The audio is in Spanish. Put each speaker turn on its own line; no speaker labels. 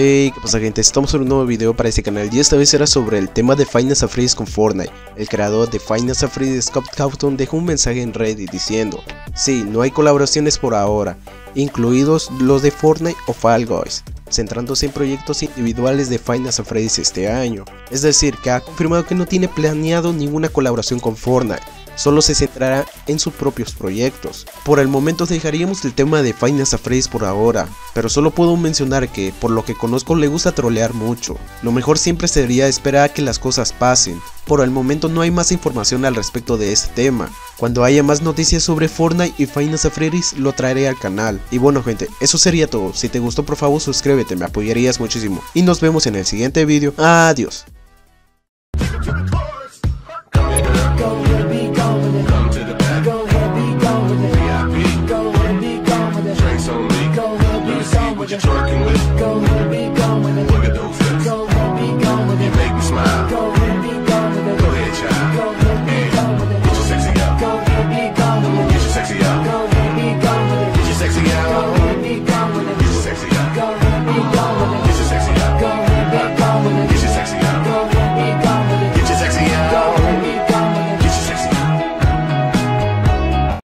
Hey, ¿qué pasa gente? Estamos en un nuevo video para este canal y esta vez será sobre el tema de Finance Freeze con Fortnite. El creador de Finance Freeze, Scott Cawthon, dejó un mensaje en Reddit diciendo Sí, no hay colaboraciones por ahora, incluidos los de Fortnite o Fall Guys, centrándose en proyectos individuales de Finance Freeze este año. Es decir, que ha confirmado que no tiene planeado ninguna colaboración con Fortnite solo se centrará en sus propios proyectos. Por el momento dejaríamos el tema de Finance Freeze por ahora, pero solo puedo mencionar que por lo que conozco le gusta trolear mucho. Lo mejor siempre sería esperar a que las cosas pasen. Por el momento no hay más información al respecto de este tema. Cuando haya más noticias sobre Fortnite y Finance Freeze lo traeré al canal. Y bueno gente, eso sería todo. Si te gustó por favor suscríbete, me apoyarías muchísimo. Y nos vemos en el siguiente vídeo. Adiós.
You're twerking with. Go